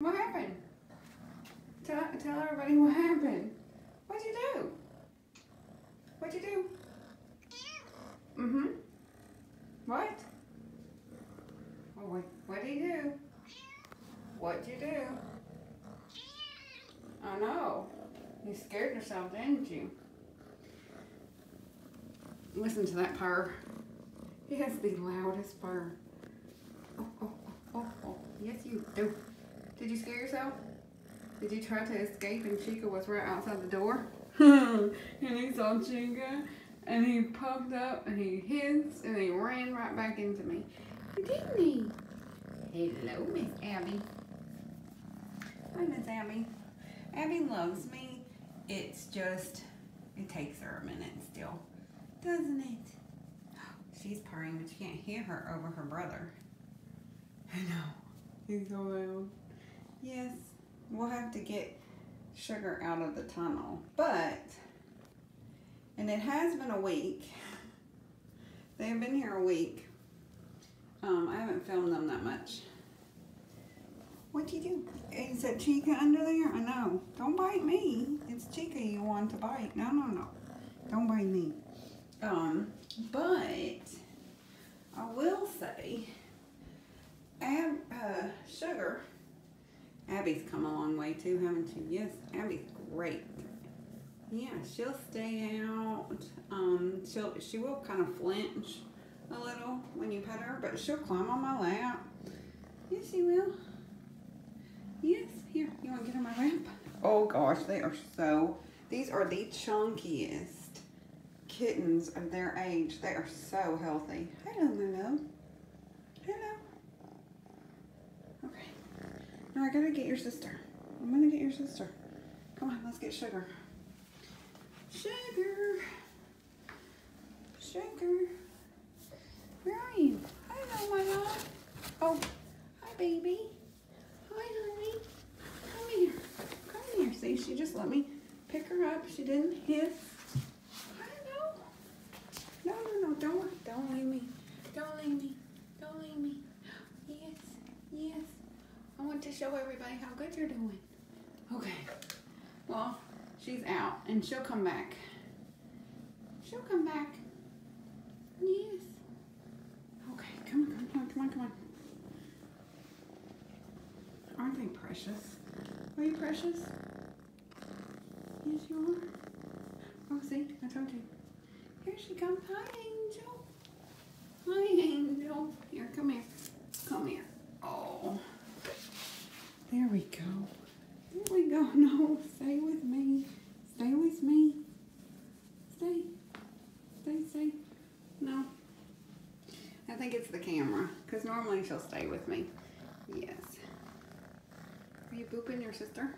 What happened? Tell, tell everybody what happened. What'd you do? What'd you do? Mm-hmm. What? Oh, what, what'd he do? What'd you do? I know. You scared yourself, didn't you? Listen to that purr. He has the loudest purr. Oh, oh, oh, oh, oh. Yes, you do. Did you scare yourself? Did you try to escape and Chica was right outside the door? and he saw Chica and he puffed up and he hissed and he ran right back into me. Didn't he? Hello, Miss Abby. Hi, Miss Abby. Abby loves me. It's just, it takes her a minute still, doesn't it? She's purring, but you can't hear her over her brother. I know. He's so loud. Yes, we'll have to get sugar out of the tunnel. But, and it has been a week. They've been here a week. Um, I haven't filmed them that much. What'd you do? Is that Chica under there? I know. Don't bite me. It's Chica you want to bite. No, no, no. Don't bite me. Um, but I will say, Ab, uh, Sugar, Abby's come a long way too, haven't you? Yes, Abby's great. Yeah, she'll stay out. Um, she'll she will kind of flinch a little when you pet her, but she'll climb on my lap. Yes, she will. Yes, here, you want to get on my lap? Oh gosh, they are so, these are the chunkiest kittens of their age. They are so healthy. Hello, Lulu. Hello. Now I gotta get your sister. I'm gonna get your sister. Come on, let's get sugar. Sugar. Sugar. Where are you? Hello, my love. Oh, hi, baby. Hi, honey. Come here. Come here. See, she just let me pick her up. She didn't hiss. Hello. No, no, no. Don't, don't leave me. Don't leave me. Don't leave me. Yes, yes. I want to show everybody how good you're doing. Okay. Well, she's out and she'll come back. She'll come back. Yes. Okay, come on, come on, come on, come on. Aren't they precious? Are you precious? Yes, you are. Oh, see, I told you. Here she comes. Hi, Angel. Hi, Angel. Here, come here. Come here. Oh. There we go. There we go. No, stay with me. Stay with me. Stay. Stay, stay. No. I think it's the camera, because normally she'll stay with me. Yes. Are you booping your sister?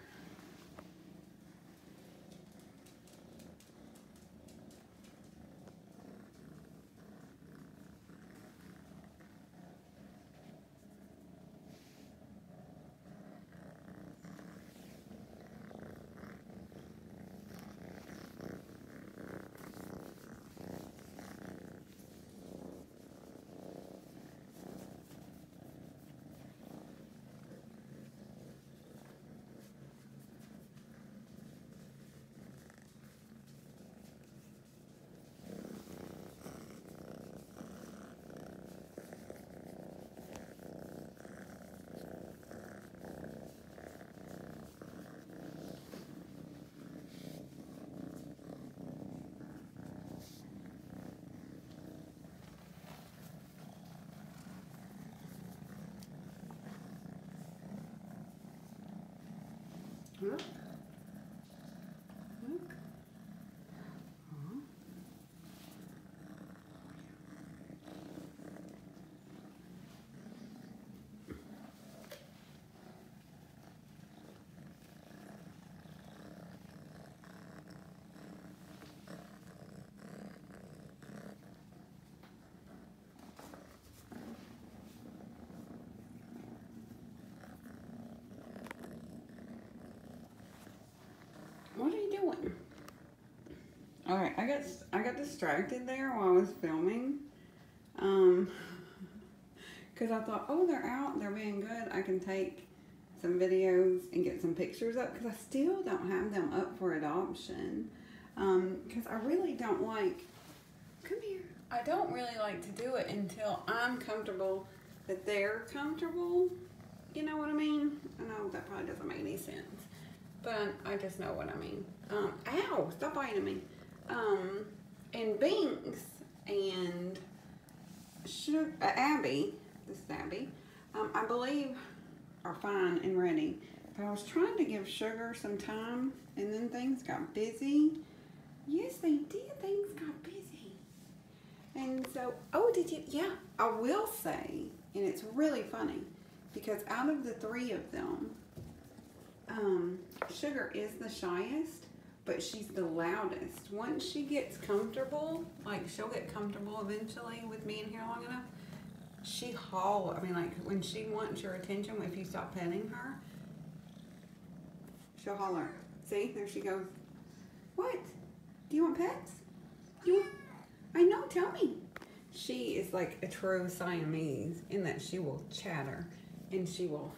Look. Look. Huh? What are you doing? All right, I got I got distracted there while I was filming, um, because I thought, oh, they're out, they're being good. I can take some videos and get some pictures up because I still don't have them up for adoption. Um, Because I really don't like, come here, I don't really like to do it until I'm comfortable that they're comfortable. You know what I mean? I know that probably doesn't make any sense, but I just know what I mean. Um, ow, stop biting me. Um, and Binx and Sugar, uh, Abby, this is Abby, um, I believe are fine and ready. But I was trying to give Sugar some time and then things got busy. Yes, they did. Things got busy. And so, oh, did you? Yeah, I will say, and it's really funny because out of the three of them, um, Sugar is the shyest, but she's the loudest. Once she gets comfortable, like she'll get comfortable eventually with me in here long enough, she haul. I mean, like when she wants your attention, if you stop petting her, she'll holler. See, there she goes. What? Do you want pets? Do you want? I know. Tell me. She is like a true Siamese in that she will chatter and she will.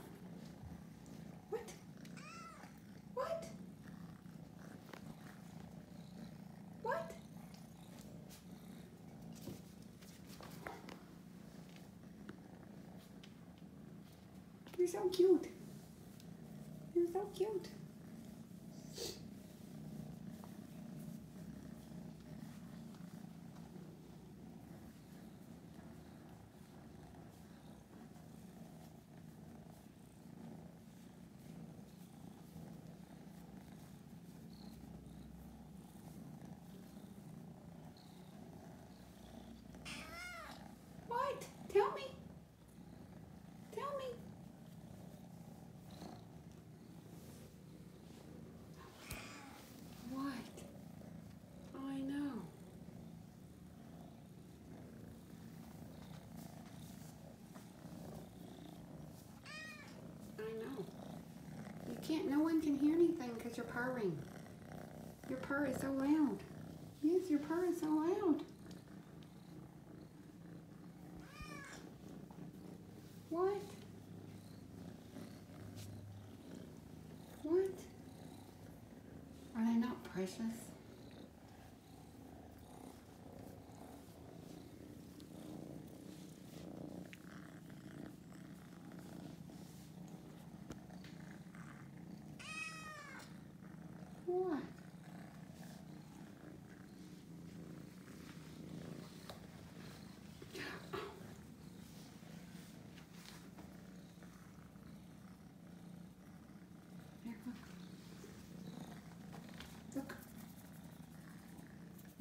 What? What? What? You're so cute. You're so cute. What? Tell me. Tell me. What? I know. I know. You can't, no one can hear anything because you're purring. Your purr is so loud. Yes, your purr is so loud. What? What? Are they not precious? What? Here, look. Look.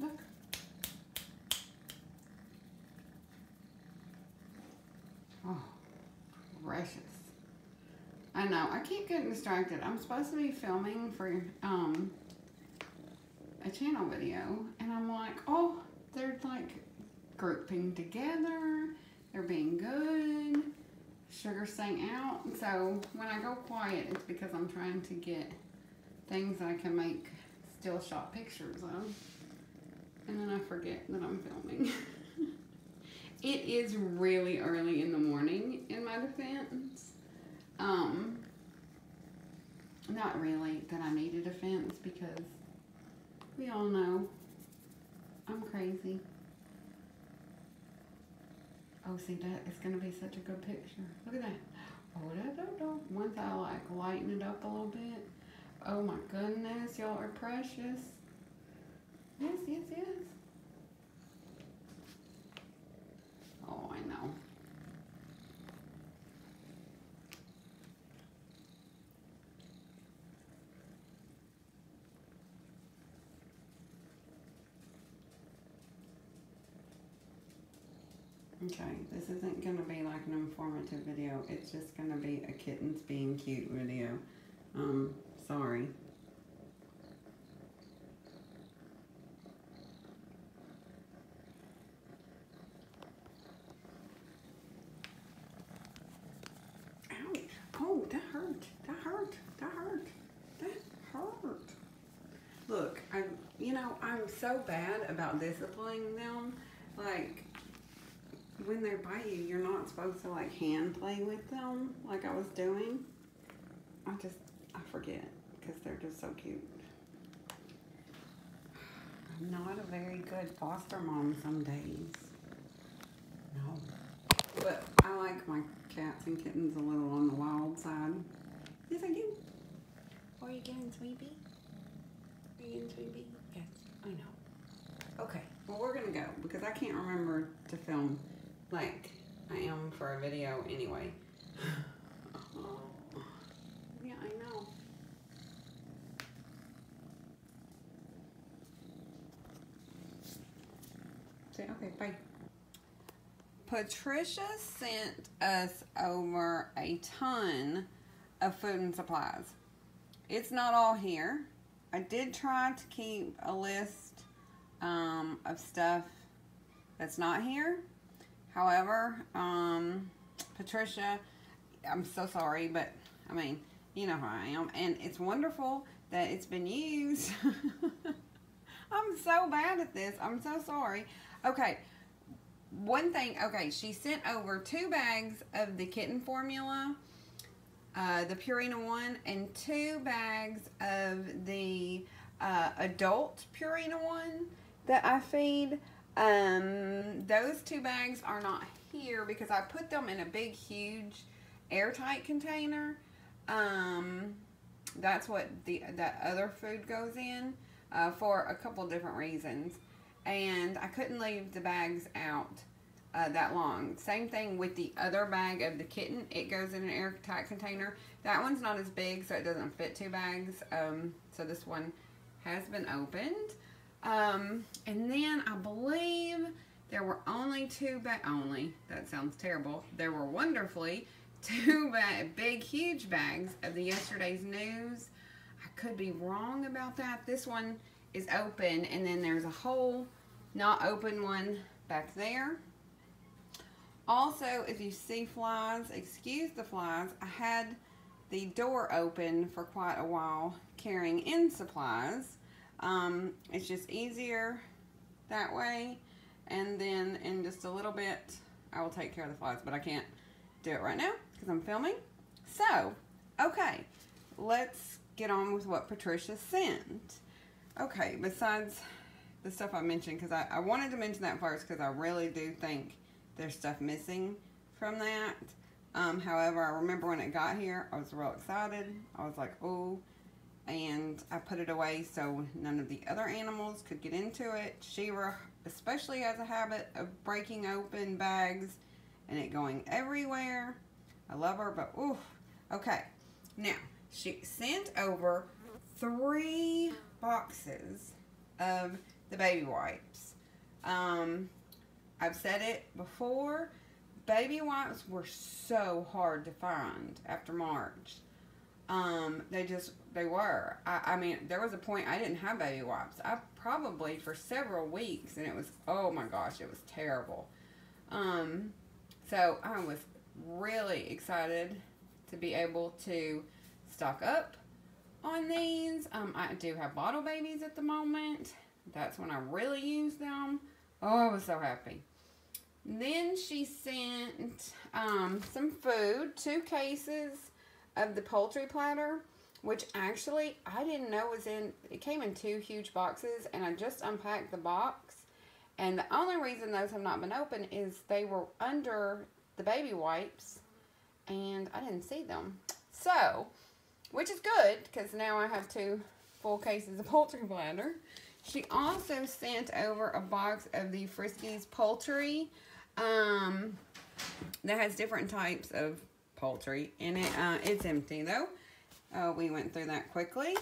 Look. Oh, I know. I keep getting distracted. I'm supposed to be filming for um a channel video, and I'm like, oh, they're like grouping together. They're being good. Sugar staying out. So when I go quiet, it's because I'm trying to get things that I can make still shot pictures of. And then I forget that I'm filming. it is really early in the morning in my defense. Um, not really that I need a defense because we all know I'm crazy. Oh, see that is gonna be such a good picture. Look at that. Oh, da, da, da. Once I like lighten it up a little bit. Oh my goodness, y'all are precious. Yes, yes, yes. Oh, I know. Okay, this isn't gonna be like an informative video. It's just gonna be a kittens being cute video. Um, sorry. Ouch. Oh, that hurt. That hurt. That hurt. That hurt. Look, I, you know, I'm so bad about disciplining them. Like, when they bite you, you're not supposed to like hand play with them like I was doing. I just, I forget because they're just so cute. I'm not a very good foster mom some days. No. But I like my cats and kittens a little on the wild side. Yes, I do. Are you getting sleepy? Are you getting sleepy? Yes, I know. Okay, well we're gonna go because I can't remember to film like I am for a video anyway. yeah, I know. Say okay, bye. Patricia sent us over a ton of food and supplies. It's not all here. I did try to keep a list um, of stuff that's not here. However, um, Patricia, I'm so sorry, but I mean, you know how I am. And it's wonderful that it's been used. I'm so bad at this. I'm so sorry. Okay, one thing, okay, she sent over two bags of the kitten formula, uh, the Purina one, and two bags of the uh, adult Purina one that I feed. Um, those two bags are not here because I put them in a big, huge, airtight container. Um, that's what the that other food goes in uh, for a couple different reasons and I couldn't leave the bags out uh, that long. Same thing with the other bag of the kitten. It goes in an airtight container. That one's not as big, so it doesn't fit two bags. Um, so this one has been opened. Um, and then I believe there were only two bags. Only, that sounds terrible. There were wonderfully two big, huge bags of the yesterday's news. I could be wrong about that. This one is open and then there's a whole not open one back there. Also, if you see flies, excuse the flies, I had the door open for quite a while carrying in supplies. Um, it's just easier that way. And then in just a little bit, I will take care of the flies, but I can't do it right now because I'm filming. So, okay, let's get on with what Patricia sent. Okay, besides the stuff I mentioned, because I, I wanted to mention that first because I really do think there's stuff missing from that. Um, however, I remember when it got here, I was real excited. I was like, oh, and I put it away so none of the other animals could get into it. Shira especially has a habit of breaking open bags and it going everywhere. I love her, but ooh, okay. Now, she sent over three boxes of the baby wipes. Um, I've said it before, baby wipes were so hard to find after March. Um, they just, they were. I, I mean, there was a point I didn't have baby wipes. I probably for several weeks, and it was, oh my gosh, it was terrible. Um, so I was really excited to be able to stock up on these. Um, I do have bottle babies at the moment. That's when I really use them. Oh, I was so happy. Then she sent um, some food, two cases of the poultry platter, which actually I didn't know was in, it came in two huge boxes and I just unpacked the box. And the only reason those have not been open is they were under the baby wipes and I didn't see them. So, which is good because now I have two full cases of poultry platter. She also sent over a box of the Friskies poultry um, that has different types of poultry in it. Uh, it's empty though. Uh, we went through that quickly.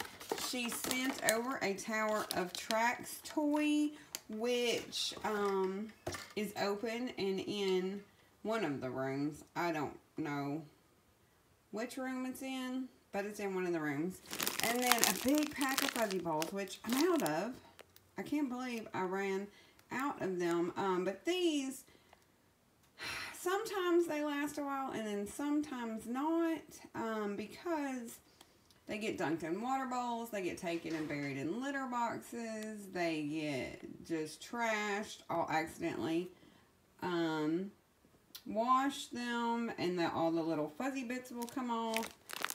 She sent over a Tower of Tracks toy, which um, is open and in one of the rooms. I don't know which room it's in but it's in one of the rooms. And then a big pack of fuzzy balls, which I'm out of. I can't believe I ran out of them. Um, but these, sometimes they last a while and then sometimes not um, because they get dunked in water bowls, they get taken and buried in litter boxes, they get just trashed all accidentally. Um, wash them and the, all the little fuzzy bits will come off.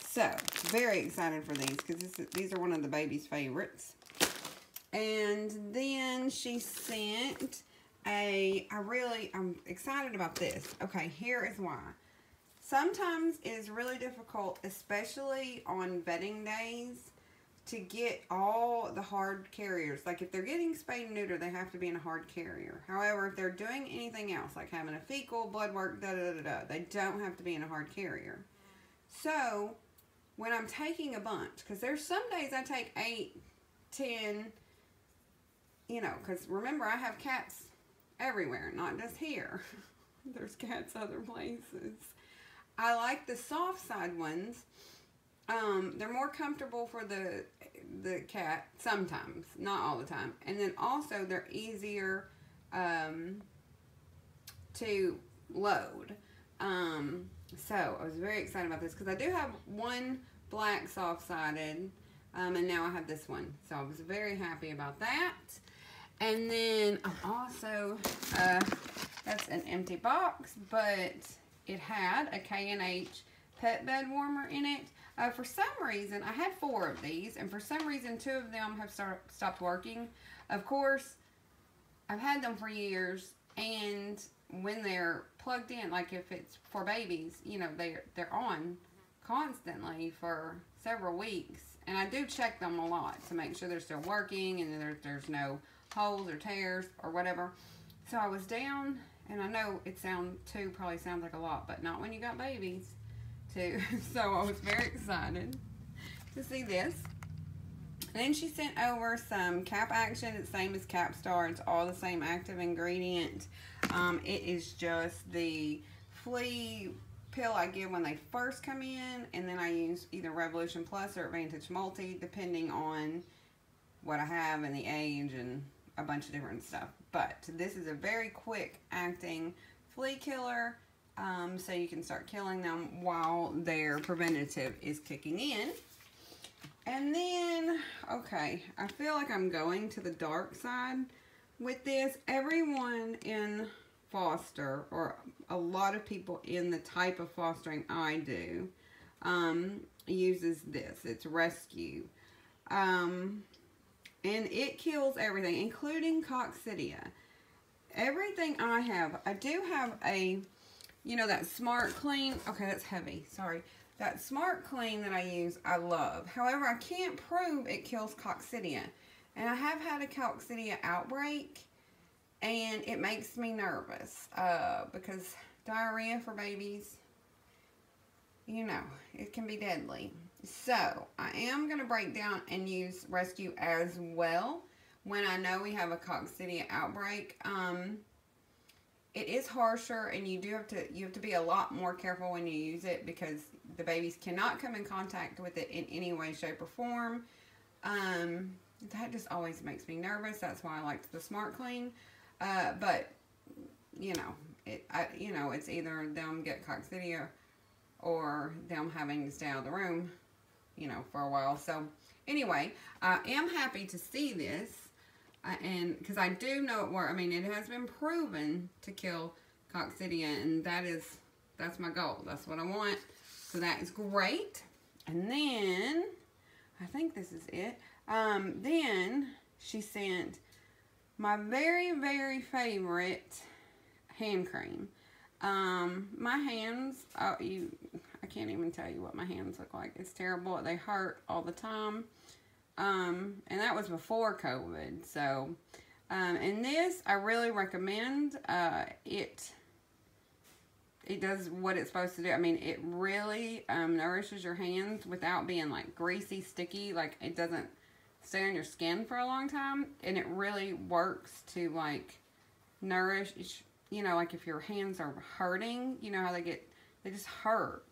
So, very excited for these because these are one of the baby's favorites. And then she sent a, I really, I'm excited about this. Okay, here is why. Sometimes it is really difficult, especially on vetting days, to get all the hard carriers. Like if they're getting spayed and neutered, they have to be in a hard carrier. However, if they're doing anything else, like having a fecal, blood work, da da da da, they don't have to be in a hard carrier. So when I'm taking a bunch, because there's some days I take eight, ten, you know, because remember I have cats everywhere, not just here. there's cats other places. I like the soft side ones um, they're more comfortable for the the cat sometimes, not all the time. And then also they're easier um, to load. Um, so I was very excited about this because I do have one black soft-sided um, and now I have this one. So I was very happy about that. And then I'm also, uh, that's an empty box, but it had a K&H pet bed warmer in it. Uh, for some reason, I had four of these, and for some reason, two of them have start, stopped working. Of course, I've had them for years, and when they're plugged in, like if it's for babies, you know, they're, they're on constantly for several weeks. And I do check them a lot to make sure they're still working and there, there's no holes or tears or whatever. So I was down, and I know it sound two probably sounds like a lot, but not when you got babies too. So I was very excited to see this. And then she sent over some CapAction. It's same as Capstar. It's all the same active ingredient. Um, it is just the flea pill I give when they first come in. And then I use either Revolution Plus or Advantage Multi, depending on what I have and the age and a bunch of different stuff. But this is a very quick acting flea killer um, so you can start killing them while their preventative is kicking in. And then, okay, I feel like I'm going to the dark side with this. Everyone in foster, or a lot of people in the type of fostering I do, um, uses this. It's Rescue. Um, and it kills everything, including coccidia. Everything I have, I do have a you know, that Smart Clean. Okay, that's heavy. Sorry. That Smart Clean that I use, I love. However, I can't prove it kills coccidia. And I have had a coccidia outbreak, and it makes me nervous uh, because diarrhea for babies, you know, it can be deadly. So, I am going to break down and use Rescue as well. When I know we have a coccidia outbreak. Um, it is harsher and you do have to you have to be a lot more careful when you use it because the babies cannot come in contact with it in any way shape or form. Um, that just always makes me nervous. That's why I like the smart clean. Uh, but you know it I, you know it's either them get coccidia or them having to stay out of the room you know for a while so anyway I am happy to see this and because I do know it works. I mean, it has been proven to kill coccidia, and that is that's my goal. That's what I want. So that is great. And then I think this is it. Um, then she sent my very very favorite hand cream. Um, my hands, oh, you, I can't even tell you what my hands look like. It's terrible. They hurt all the time. Um, and that was before COVID. So, um, and this I really recommend. Uh, it it does what it's supposed to do. I mean, it really um, nourishes your hands without being like greasy, sticky. Like it doesn't stay on your skin for a long time, and it really works to like nourish. You know, like if your hands are hurting, you know how they get they just hurt.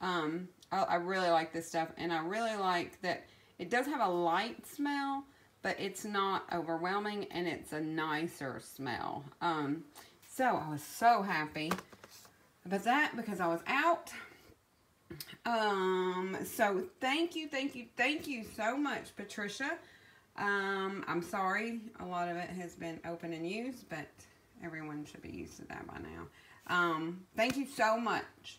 Um, I, I really like this stuff, and I really like that it does have a light smell, but it's not overwhelming and it's a nicer smell. Um, so I was so happy about that because I was out. Um, so thank you, thank you, thank you so much, Patricia. Um, I'm sorry, a lot of it has been open and used, but everyone should be used to that by now. Um, thank you so much.